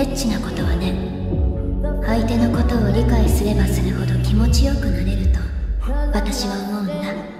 エッチなことはね相手のことを理解すればするほど気持ちよくなれると私は思うんだ。